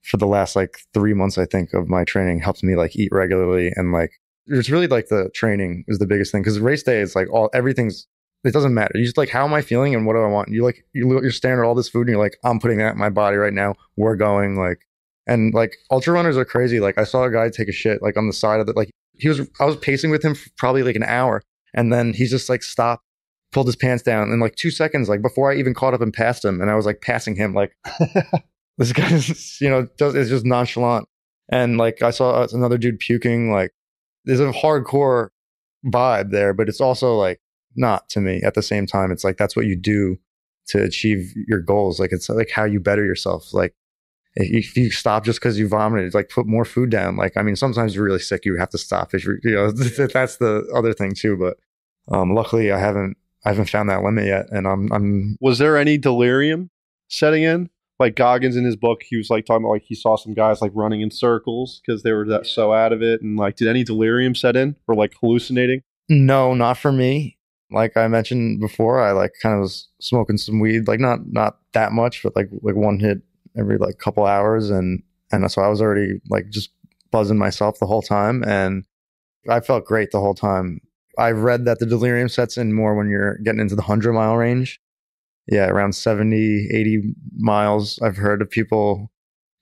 B: for the last like three months, I think, of my training helped me like eat regularly and like it's really like the training is the biggest thing because race day is like all everything's it doesn't matter. You just like how am I feeling and what do I want? You like you, you're staring at all this food and you're like I'm putting that in my body right now. We're going like and like ultra runners are crazy. Like I saw a guy take a shit like on the side of the like he was I was pacing with him for probably like an hour and then he's just like stopped, pulled his pants down in like two seconds, like before I even caught up and passed him. And I was like passing him, like this guy is, you know, does, is just nonchalant. And like I saw uh, another dude puking, like there's a hardcore vibe there, but it's also like not to me at the same time. It's like that's what you do to achieve your goals. Like it's like how you better yourself. Like if you stop just because you vomited, like put more food down. Like I mean, sometimes you're really sick, you have to stop. If you know, that's the other thing too. But um, luckily, I haven't I haven't found that limit yet, and I'm I'm
A: Was there any delirium setting in? Like Goggins in his book, he was like talking about like he saw some guys like running in circles because they were that so out of it, and like did any delirium set in or like hallucinating?
B: no, not for me. Like I mentioned before, I like kind of was smoking some weed, like not not that much, but like like one hit every like couple hours, and and so I was already like just buzzing myself the whole time, and I felt great the whole time. I've read that the delirium sets in more when you're getting into the 100 mile range. Yeah, around 70, 80 miles. I've heard of people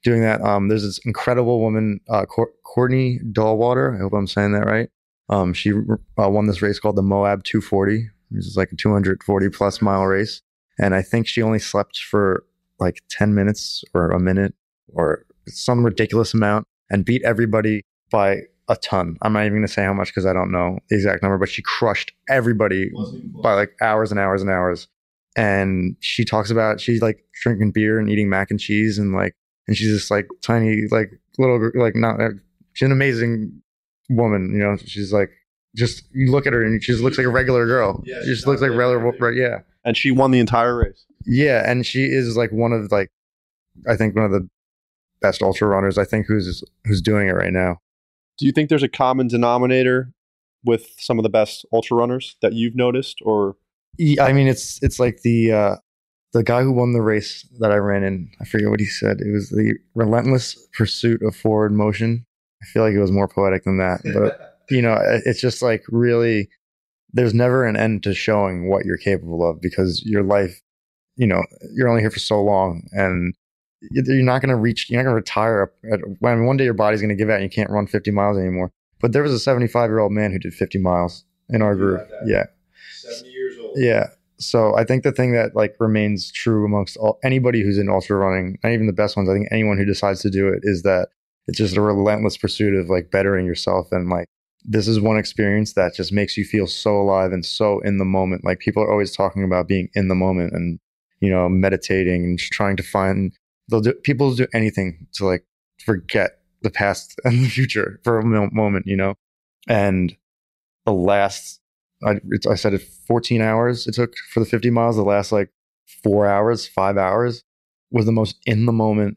B: doing that. Um, there's this incredible woman, uh, Cour- Courtney Dauwalter. I hope I'm saying that right. Um, she uh, won this race called the Moab 240. which is like a 240 plus mile race. And I think she only slept for like 10 minutes or a minute or some ridiculous amount and beat everybody by a ton. I'm not even going to say how much because I don't know the exact number, but she crushed everybody by like hours and hours and hours. And she talks about she's like drinking beer and eating mac and cheese and like, and she's this like tiny, like little, like not, uh, she's an amazing woman. You know, she's like, just you look at her and she just looks like a regular girl.
A: Yeah,
B: she just looks like
A: not
B: regular, right? Yeah.
A: And she won the entire race.
B: Yeah, and she is like one of like I think one of the best ultra runners I think who's who's doing it right now.
A: Do you think there's a common denominator with some of the best ultra runners that you've noticed, or
B: Yeah, I mean it's it's like the uh the guy who won the race that I ran in, I forget what he said. It was the relentless pursuit of forward motion. I feel like it was more poetic than that, but you know, it's just like really there's never an end to showing what you're capable of because your life, you know, you're only here for so long and you're not going to reach, you're not going to retire. At, when one day your body's going to give out and you can't run 50 miles anymore. But there was a 75 year old man who did 50 miles in our group. Yeah.
A: seventy years old?
B: Yeah. So I think the thing that like remains true amongst all, anybody who's in ultra running, not even the best ones, I think anyone who decides to do it is that it's just a relentless pursuit of like bettering yourself and like this is one experience that just makes you feel so alive and so in the moment. Like people are always talking about being in the moment and you know meditating and trying to find they'll do people do anything to like forget the past and the future for a moment, you know. And the last I, it's, I said it 14 hours it took for the 50 miles. The last like four hours, five hours was the most in the moment,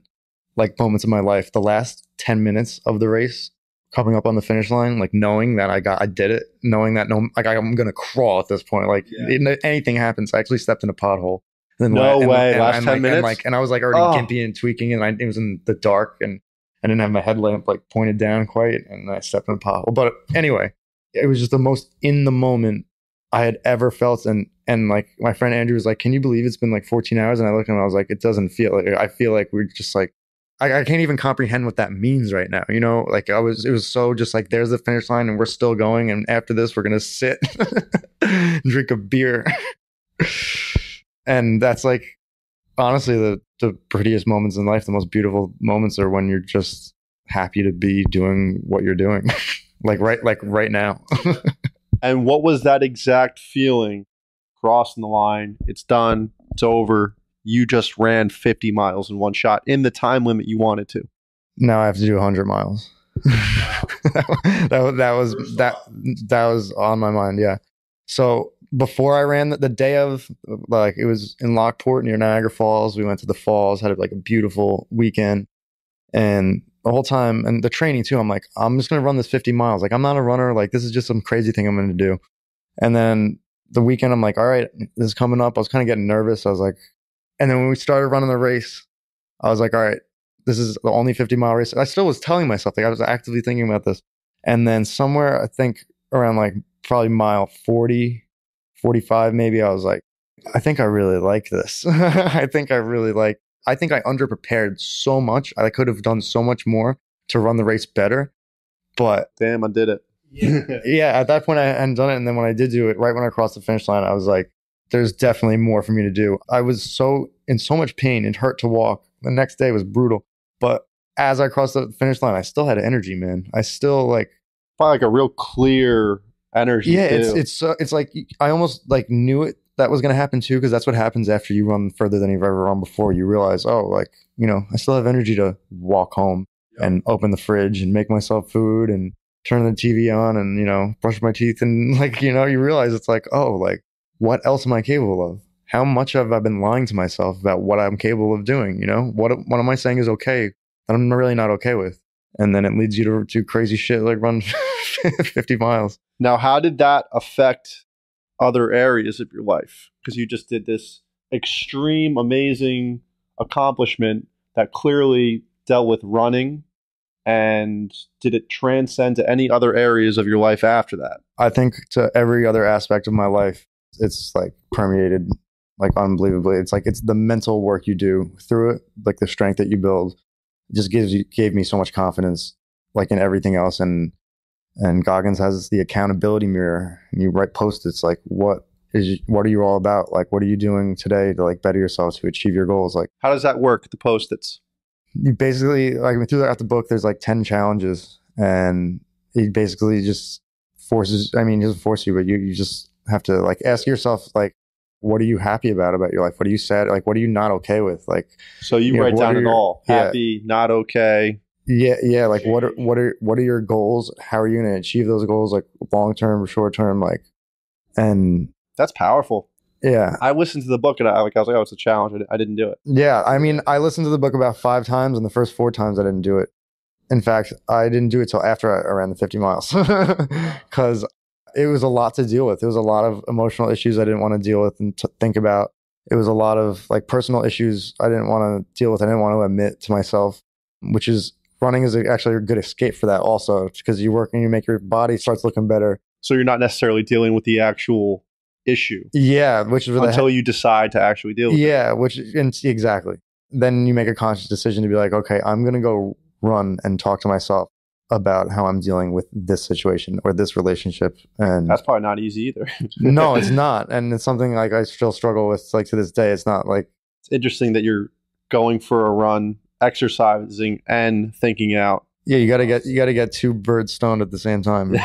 B: like moments of my life. The last 10 minutes of the race, coming up on the finish line, like knowing that I got, I did it, knowing that no, like I'm going to crawl at this point. Like
A: Yeah.
B: it- anything happens. I actually stepped in a pothole. And
A: No
B: and-
A: way.
B: and-
A: Last
B: and
A: 10
B: like,
A: minutes?
B: And like, and I was like already
A: Oh.
B: gimpy and tweaking and I, it was in the dark and I didn't have my headlamp like pointed down quite. And I stepped in a pothole. But anyway, it was just the most in the moment I had ever felt. And and like my friend Andrew was like, "Can you believe it's been like 14 hours?" And I looked at him, I was like, "It doesn't feel like I feel like we're just like I, I can't even comprehend what that means right now. You know, like I was, it was so just like there's the finish line and we're still going, and after this we're gonna sit and drink a beer, and that's like honestly the the prettiest moments in life. The most beautiful moments are when you're just happy to be doing what you're doing, like right like right now.
A: And what was that exact feeling? Crossing the line, it's done, it's over. You just ran 50 miles in one shot in the time limit you wanted to.
B: now I have to do 100 miles. that, that was that that was on my mind. Yeah. So before I ran the, the day of, like it was in Lockport near Niagara Falls. We went to the falls, had like a beautiful weekend, and the whole time and the training too. I'm like, I'm just gonna run this 50 miles. Like I'm not a runner. Like this is just some crazy thing I'm gonna do. And then the weekend, I'm like, all right, this is coming up. I was kind of getting nervous. I was like, and then when we started running the race, I was like, all right, this is the only 50 mile race. I still was telling myself, like, I was actively thinking about this. And then somewhere, I think around like probably mile 40, 45, maybe, I was like, I think I really like this. I think I really like, I think I underprepared so much. I could have done so much more to run the race better. But
A: damn, I did it.
B: yeah, at that point I hadn't done it. And then when I did do it, right when I crossed the finish line, I was like, there's definitely more for me to do. I was so in so much pain. and hurt to walk. The next day was brutal. But as I crossed the finish line, I still had energy, man. I still like
A: probably like a real clear energy.
B: Yeah,
A: too.
B: it's it's uh, it's like I almost like knew it that was going to happen too because that's what happens after you run further than you've ever run before. You realize, oh, like you know, I still have energy to walk home and open the fridge and make myself food and turn the TV on and you know brush my teeth and like you know you realize it's like oh like what else am I capable of? How much have I been lying to myself about what I'm capable of doing? You know what what am I saying is okay that I'm really not okay with? And then it leads you to do crazy shit like run 50 miles.
A: Now, how did that affect other areas of your life? Because you just did this extreme, amazing accomplishment that clearly dealt with running and did it transcend to any other areas of your life after that
B: i think to every other aspect of my life it's like permeated like unbelievably it's like it's the mental work you do through it like the strength that you build just gives you gave me so much confidence like in everything else and and goggins has the accountability mirror and you write post-its like what is what are you all about? Like what are you doing today to like better yourself to achieve your goals? Like
A: how does that work the post-its?
B: you basically like throughout the book there's like 10 challenges and he basically just forces i mean he doesn't force you but you, you just have to like ask yourself like what are you happy about about your life? What are you sad like what are you not okay with? Like
A: so you, you write know, down it all. Happy yeah. not okay
B: yeah yeah like what are what are what are your goals how are you going to achieve those goals like long term short term like and
A: that's powerful
B: yeah.
A: I listened to the book and I, like, I was like, oh, it's a challenge. I didn't do it.
B: Yeah. I mean, I listened to the book about five times, and the first four times I didn't do it. In fact, I didn't do it till after I, ran the 50 miles because it was a lot to deal with. it was a lot of emotional issues I didn't want to deal with and t- think about. It was a lot of like personal issues I didn't want to deal with. I didn't want to admit to myself, which is running is actually a good escape for that also because you work and you make your body starts looking better.
A: So you're not necessarily dealing with the actual issue.
B: Yeah, which is
A: until ha- you decide to actually deal with
B: yeah,
A: it.
B: which and exactly. Then you make a conscious decision to be like, okay, I'm going to go run and talk to myself about how I'm dealing with this situation or this relationship. And
A: that's probably not easy either.
B: no, it's not. And it's something like I still struggle with like to this day. It's not like
A: it's interesting that you're going for a run, exercising and thinking out.
B: Yeah, you gotta get you gotta get two birds stoned at the same time.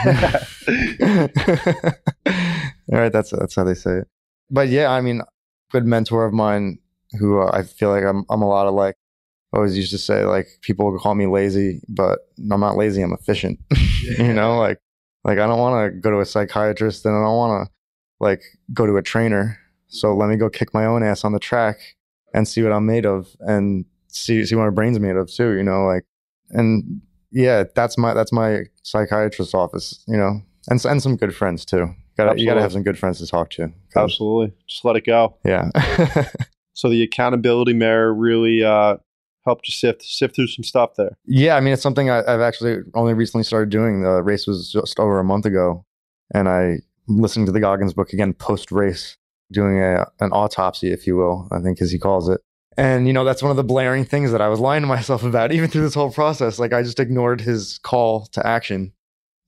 B: All right, that's that's how they say it. But yeah, I mean, good mentor of mine who uh, I feel like I'm I'm a lot of like always used to say like people call me lazy, but I'm not lazy. I'm efficient. Yeah. you know, like like I don't want to go to a psychiatrist and I don't want to like go to a trainer. So let me go kick my own ass on the track and see what I'm made of and see see what my brain's made of too. You know, like and yeah, that's my that's my psychiatrist's office. You know, and and some good friends too. Gotta, you got to have some good friends to talk to.
A: Absolutely. Just let it go.
B: Yeah.
A: so the accountability mirror really uh, helped you sift sift through some stuff there.
B: Yeah, I mean it's something I, have actually only recently started doing. The race was just over a month ago, and I listening to the Goggins book again post race, doing a an autopsy, if you will, I think as he calls it. And you know that's one of the blaring things that I was lying to myself about, even through this whole process. Like I just ignored his call to action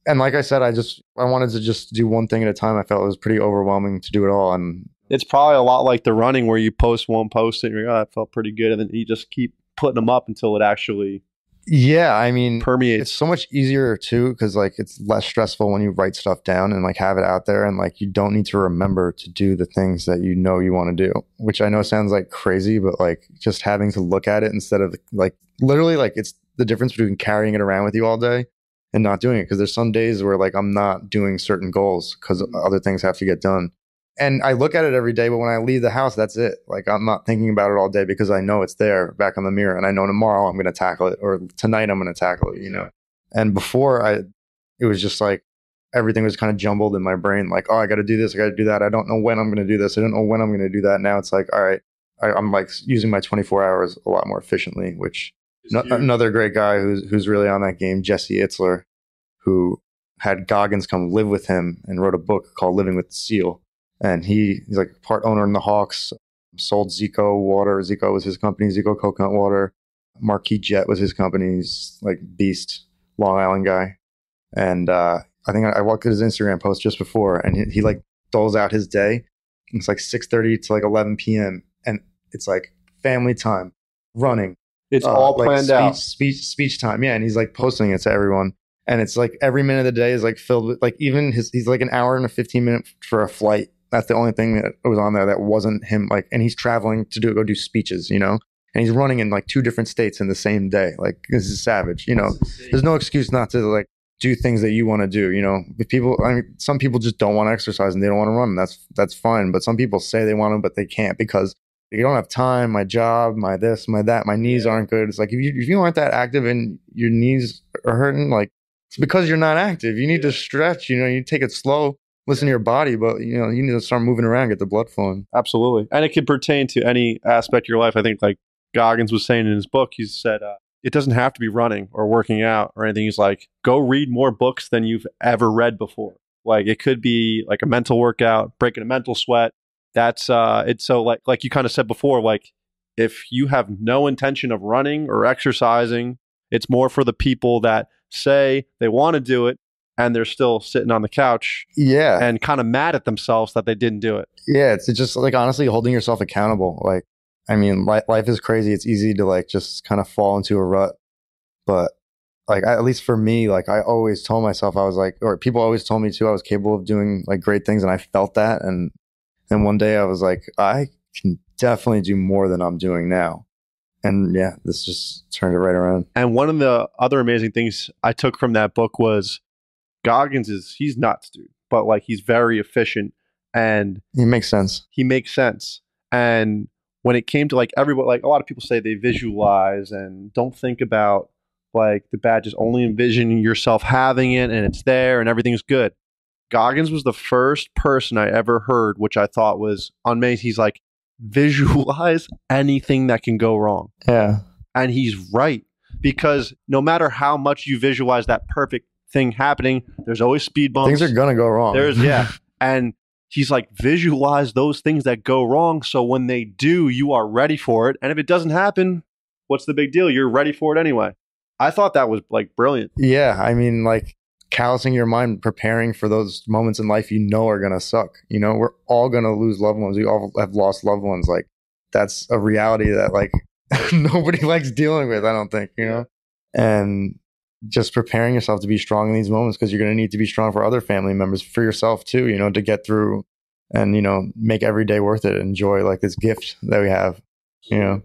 B: and like I said, I just I wanted to just do one thing at a time. I felt it was pretty overwhelming to do it all, and
A: it's probably a lot like the running where you post one post and you're like, oh, that felt pretty good, and then you just keep putting them up until it actually.
B: Yeah, I mean,
A: permeates.
B: It's so much easier too because like it's less stressful when you write stuff down and like have it out there, and like you don't need to remember to do the things that you know you want to do. Which I know sounds like crazy, but like just having to look at it instead of like literally like it's the difference between carrying it around with you all day and not doing it because there's some days where like I'm not doing certain goals because other things have to get done. And I look at it every day, but when I leave the house, that's it. Like I'm not thinking about it all day because I know it's there back on the mirror, and I know tomorrow I'm going to tackle it, or tonight I'm going to tackle it. You know. And before I, it was just like everything was kind of jumbled in my brain. Like, oh, I got to do this, I got to do that. I don't know when I'm going to do this. I don't know when I'm going to do that. Now it's like, all right, I, I'm like using my 24 hours a lot more efficiently, which no, another great guy who's who's really on that game, Jesse Itzler, who had Goggins come live with him and wrote a book called Living with the Seal. And he, he's like part owner in the Hawks, sold Zico water. Zico was his company, Zico coconut water. Marquis Jet was his company. He's like beast, Long Island guy. And uh, I think I, I walked at his Instagram post just before, and he, he like doles out his day. It's like 6:30 to like 11 p.m. and it's like family time, running.
A: It's
B: uh,
A: all
B: like
A: planned
B: speech,
A: out.
B: Speech speech time, yeah. And he's like posting it to everyone, and it's like every minute of the day is like filled with like even his. He's like an hour and a 15 minute for a flight. That's the only thing that was on there that wasn't him. Like, and he's traveling to do go do speeches, you know. And he's running in like two different states in the same day. Like this is savage, you know. There's no excuse not to like do things that you want to do. You know, if people, I mean, some people just don't want to exercise and they don't want to run. And that's that's fine. But some people say they want to, but they can't because you don't have time. My job, my this, my that, my knees aren't good. It's like if you if you aren't that active and your knees are hurting, like it's because you're not active. You need to stretch. You know, you take it slow. Listen to your body, but you know you need to start moving around, get the blood flowing.
A: Absolutely. And it can pertain to any aspect of your life. I think, like Goggins was saying in his book, he said, uh, it doesn't have to be running or working out or anything. He's like, go read more books than you've ever read before. Like, it could be like a mental workout, breaking a mental sweat. That's, uh, it's so like, like you kind of said before, like, if you have no intention of running or exercising, it's more for the people that say they want to do it and they're still sitting on the couch
B: Yeah,
A: and kind of mad at themselves that they didn't do it.
B: yeah. It's just like honestly holding yourself accountable. Like, I mean, li- life is crazy. It's easy to like just kind of fall into a rut, but like I, at least for me, like I always told myself I was like, or people always told me too, I was capable of doing like great things, and I felt that. And then one day I was like, I can definitely do more than I'm doing now. And yeah, this just turned it right around.
A: And one of the other amazing things I took from that book was Goggins is he's nuts, dude, but like he's very efficient and
B: he makes sense.
A: he makes sense. And when it came to like everybody, like a lot of people say they visualize and don't think about like the bad, just only envision yourself having it and it's there and everything's good. Goggins was the first person I ever heard, which I thought was on amazing. He's like, visualize anything that can go wrong.
B: Yeah.
A: And he's right because no matter how much you visualize that perfect thing happening, there's always speed bumps.
B: Things are gonna go wrong.
A: There's yeah. And he's like, visualize those things that go wrong. So when they do, you are ready for it. And if it doesn't happen, what's the big deal? You're ready for it anyway. I thought that was like brilliant.
B: Yeah, I mean, like callousing your mind, preparing for those moments in life you know are gonna suck. You know, we're all gonna lose loved ones. We all have lost loved ones. Like that's a reality that like nobody likes dealing with. I don't think you know, and just preparing yourself to be strong in these moments because you're gonna need to be strong for other family members, for yourself too. You know, to get through and you know make every day worth it. Enjoy like this gift that we have. You know,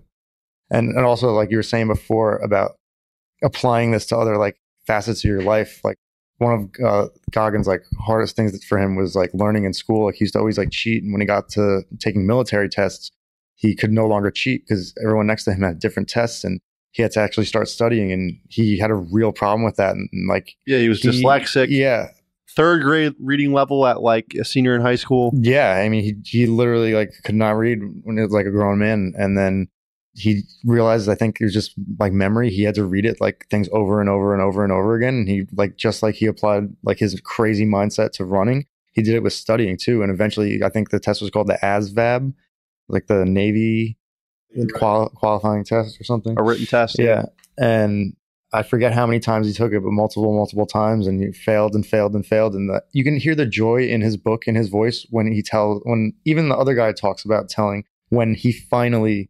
B: and and also like you were saying before about applying this to other like facets of your life like one of uh, Goggins' like hardest things that for him was like learning in school. Like he used to always like cheat, and when he got to taking military tests, he could no longer cheat because everyone next to him had different tests, and he had to actually start studying. And he had a real problem with that. And, and, like
A: Yeah, he was
B: he-
A: dyslexic.
B: Yeah,
A: Third grade reading level at like a senior in high school.
B: yeah. I mean, he he literally like could not read when he was like a grown man, and then he realized I think it was just like memory. He had to read it like things over and over and over and over again. And he like just like he applied like his crazy mindset to running, he did it with studying too. And eventually, I think the test was called the ASVAB, like the Navy qual- qualifying test or something.
A: A written test.
B: Yeah, and I forget how many times he took it, but multiple, multiple times, and he failed and failed and failed. And the, you can hear the joy in his book, in his voice, when he tells, when even the other guy talks about telling when he finally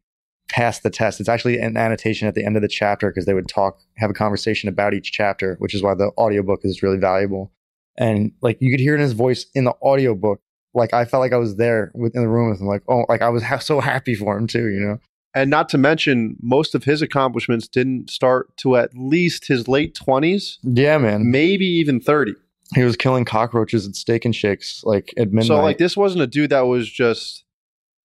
B: passed the test. It's actually an annotation at the end of the chapter because they would talk, have a conversation about each chapter, which is why the audiobook is really valuable. And like you could hear in his voice in the audiobook, like I felt like I was there within the room with him, like, oh, like I was ha- so happy for him too, you know?
A: And not to mention, most of his accomplishments didn't start to at least his late 20s,
B: Yeah, man.
A: maybe even 30.
B: He was killing cockroaches at steak and shakes like at midnight.
A: So, like, this wasn't a dude that was just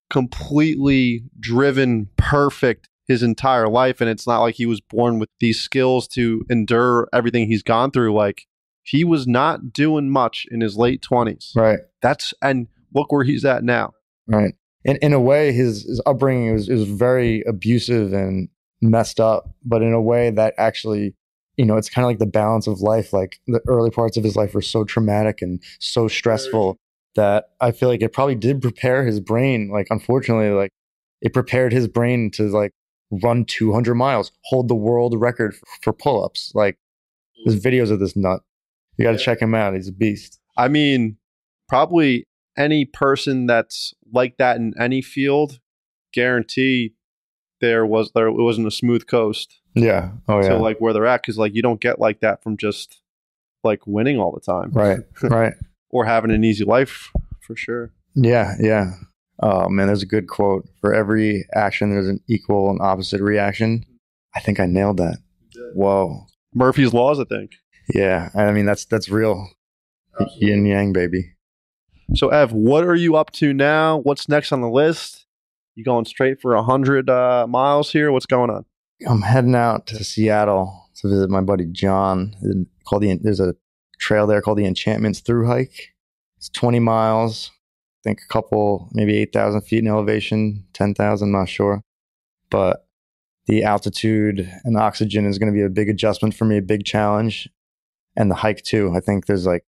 A: completely driven perfect his entire life. And it's not like he was born with these skills to endure everything he's gone through. Like, he was not doing much in his late 20s.
B: right,
A: That's, and look where he's at now.
B: right. In in a way, his his upbringing was was very abusive and messed up, but in a way that actually, you know, it's kind of like the balance of life. Like the early parts of his life were so traumatic and so stressful that I feel like it probably did prepare his brain. Like, unfortunately, like it prepared his brain to like run 200 miles, hold the world record for, for pull ups. Like, there's mm. videos of this nut. You got to check him out. He's a beast.
A: I mean, probably any person that's like that in any field, guarantee there was there it wasn't a smooth coast
B: Yeah. Oh yeah.
A: to like where they're at because like you don't get like that from just like winning all the time
B: right. Right.
A: or having an easy life for sure.
B: Yeah. Yeah. Oh man, there's a good quote. For every action, there's an equal and opposite reaction. I think I nailed that. Whoa.
A: Murphy's laws, I think.
B: Yeah. I mean, that's that's real. Yin yang, baby.
A: So Ev, what are you up to now? What's next on the list? You going straight for a hundred uh, miles here? What's going on?
B: I'm heading out to Seattle to visit my buddy John. Called the there's a trail there called the Enchantments Through Hike. It's 20 miles. I think a couple, maybe 8,000 feet in elevation, 10,000, not sure. But the altitude and oxygen is going to be a big adjustment for me, a big challenge. And the hike too. I think there's like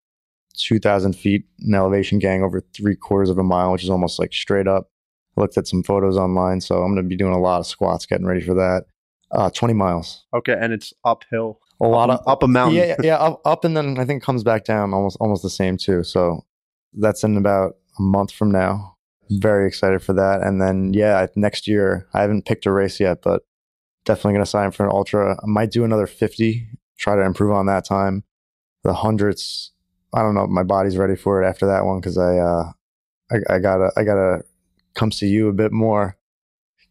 B: 2,000 feet in elevation gang over three quarters of a mile, which is almost like straight up. I looked at some photos online, so I'm going to be doing a lot of squats, getting ready for that. Uh, 20 miles.
A: Okay, and it's uphill.
B: A lot
A: up,
B: of
A: up a mountain.
B: yeah, yeah, up, up and then I think comes back down almost almost the same too. So that's in about a month from now. Very excited for that. And then yeah, next year I haven't picked a race yet, but definitely going to sign for an ultra. I might do another 50, try to improve on that time. The hundreds, I don't know if my body's ready for it after that one because I, uh, I I gotta I gotta come see you a bit more.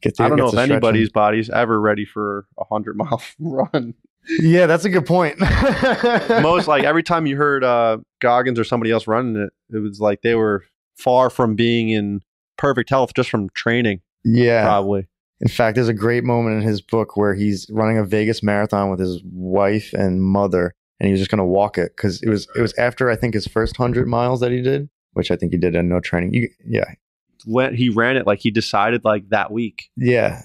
B: Get to,
A: I don't know if anybody's body's ever ready for a hundred mile run.
B: Yeah, that's a good point.
A: Most like every time you heard uh, Goggins or somebody else running it, it was like they were far from being in perfect health just from training.
B: yeah.
A: Probably.
B: In fact, there's a great moment in his book where he's running a Vegas marathon with his wife and mother, and he was just going to walk it because it was it was after I think his first hundred miles that he did, which I think he did in no training. You, yeah,
A: When he ran it, like he decided like that week.
B: yeah.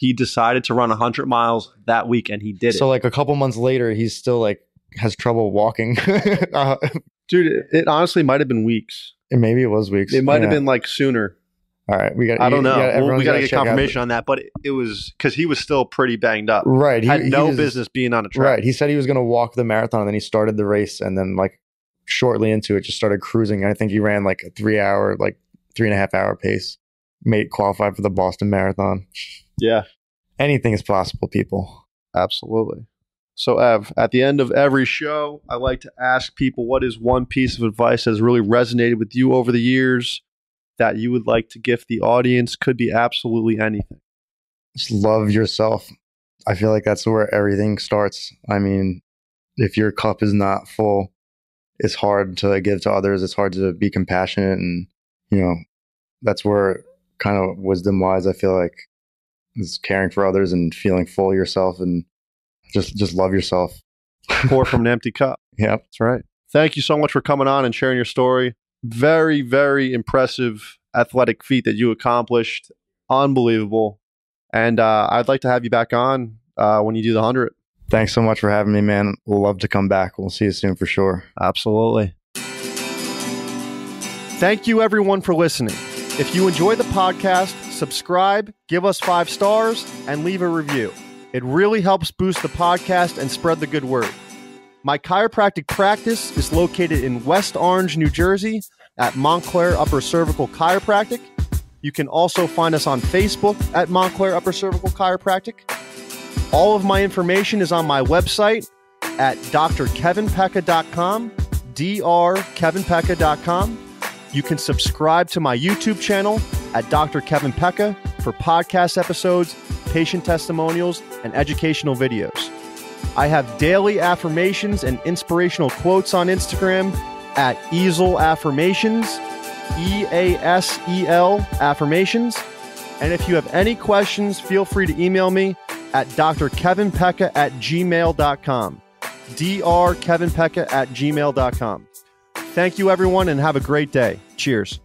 A: He decided to run hundred miles that week, and he did
B: So
A: it.
B: like a couple months later, he's still like has trouble walking. uh,
A: Dude, it, it honestly might have been weeks.
B: maybe it was weeks.
A: It might have been like sooner.
B: All right, we got.
A: I don't know. Well, we got to
B: gotta
A: get confirmation on that, but it, it was because he was still pretty banged up.
B: Right, he
A: Had
B: he
A: no
B: was-
A: business being on a track.
B: Right. He said he was going to walk the marathon, and then he started the race, and then like shortly into it, just started cruising. I think he ran like a three hour, like three and a half hour pace. Made qualified for the Boston Marathon.
A: Yeah,
B: Anything is possible, people.
A: absolutely. So, Ev, at the end of every show, I like to ask people what is one piece of advice that has really resonated with you over the years that you would like to gift the audience? Could be absolutely anything.
B: Just love yourself. I feel like that's where everything starts. I mean, if your cup is not full, it's hard to give to others. It's hard to be compassionate, and you know, that's where kind of wisdom lies. I feel like is caring for others and feeling full yourself, and just just love yourself.
A: Pour from an empty cup.
B: Yep.
A: That's right. Thank you so much for coming on and sharing your story. Very, very impressive athletic feat that you accomplished. Unbelievable. And uh, I'd like to have you back on uh, when you do the 100.
B: Thanks so much for having me, man. We'll love to come back. We'll see you soon for sure.
A: Absolutely. Thank you, everyone, for listening. If you enjoy the podcast, subscribe, give us five stars, and leave a review. It really helps boost the podcast and spread the good word. My chiropractic practice is located in West Orange, New Jersey at Montclair Upper Cervical Chiropractic. You can also find us on Facebook at Montclair Upper Cervical Chiropractic. All of my information is on my website at drkevinpecca.com, drkevinpecca.com. You can subscribe to my YouTube channel at Dr. Kevin for for podcast episodes, patient testimonials, and educational videos. I have daily affirmations and inspirational quotes on Instagram at Easel Affirmations, E A S E L Affirmations. And if you have any questions, feel free to email me at drkevinpecca at gmail.com. drkevinpecca at gmail.com. Thank you, everyone, and have a great day. Cheers.